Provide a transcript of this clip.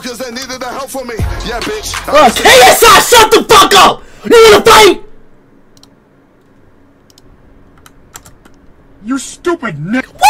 cause they needed the help from me. Yeah, bitch. Uh, KSI, shut the fuck up! You wanna fight? You stupid Nick. What